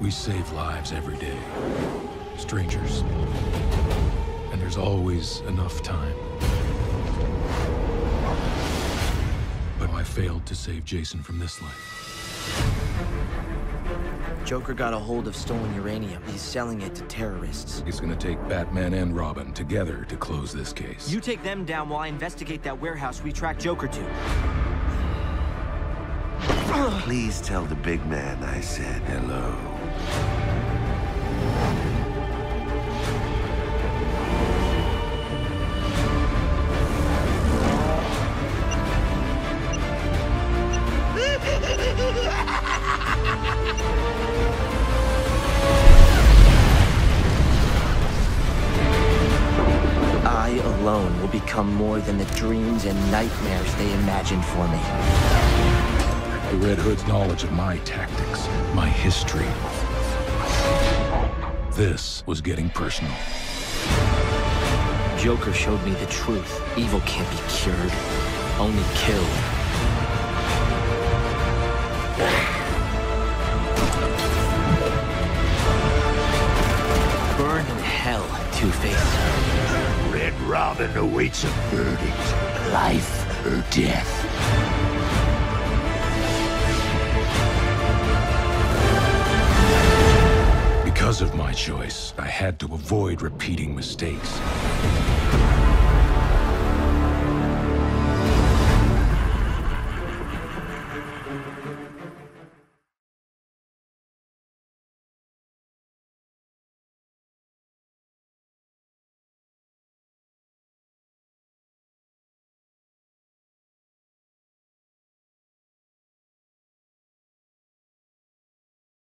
We save lives every day. Strangers. And there's always enough time. But I failed to save Jason from this life. Joker got a hold of stolen uranium. He's selling it to terrorists. It's gonna take Batman and Robin together to close this case. You take them down while I investigate that warehouse we tracked Joker to. Please tell the big man I said hello. I alone will become more than the dreams and nightmares they imagined for me. The Red Hood's knowledge of my tactics, my history. This was getting personal. Joker showed me the truth. Evil can't be cured, only killed. Burn in hell, Two-Face. Red Robin awaits a verdict. Life or death. Because of my choice, I had to avoid repeating mistakes.